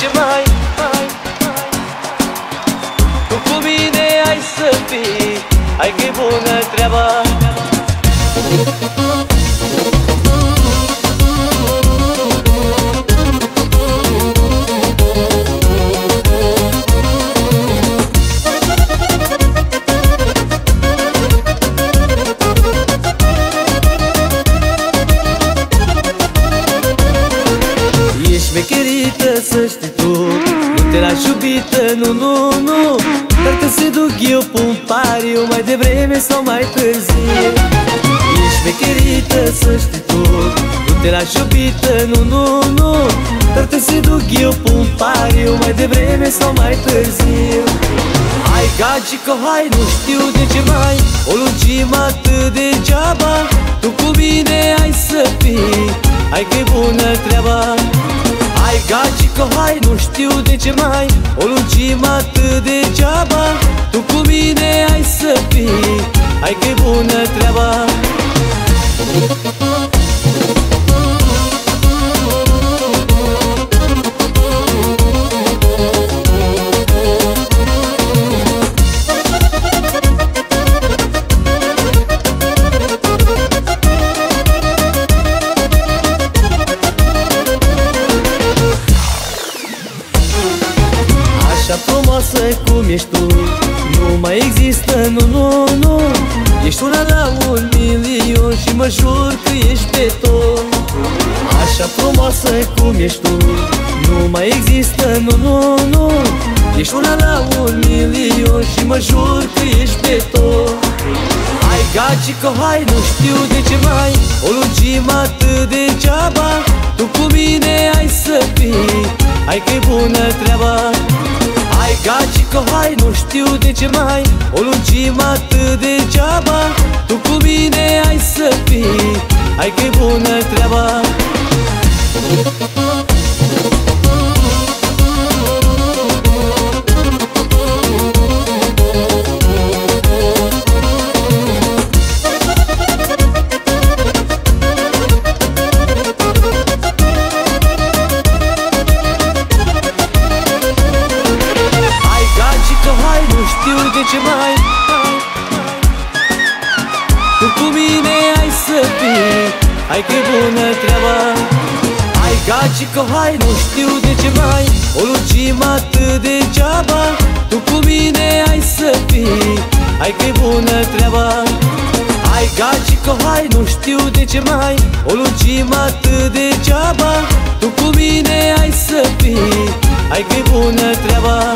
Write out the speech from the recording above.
ce mai, mai, mai. Tu cu mine ai să fii Hai că-i bună treaba. Ești mecherită să știi tu. Nu te lași iubită, nu, nu, nu. Dar te se duc eu pe un pariu Mai devreme sau mai târziu. Ești mecherită să știi tu. Nu te lași iubită, nu, nu, nu. Dar te se duc eu pe un pariu Mai devreme sau mai târziu. Hai gagică, hai, nu știu de ce mai O lungim atât degeaba. Tu cu mine ai să fii Hai că-i bună treaba Hai gagică, hai, nu știu de ce mai O lungim atât degeaba. Tu cu mine ai să fii Hai că-i bună treaba frumoasă cum ești tu. Nu mai există, nu, nu, nu. Ești una la un milion Și mă jur că ești beton Așa frumoasă cum ești tu. Nu mai există, nu, nu, nu. Ești una la un milion Și mă jur că ești beton Hai gagică, hai, nu știu de ce mai. O lungim atât degeaba. Tu cu mine ai să fii. Hai că-i bună treaba. Hai gagică, hai, nu știu de ce mai O lungim atât degeaba. Tu cu mine ai să fii Hai că-i bună treaba. Hai de ce mai hai, hai. Tu cu mine ai să fii Hai că-i bună treaba. Hai gagică, hai, nu știu de ce mai O lungim atât degeaba. Tu cu mine ai să fii Hai că-i bună treaba. Hai gagică, hai, nu știu de ce mai O lungim atât degeaba. Tu cu mine ai să fii Hai că-i bună treaba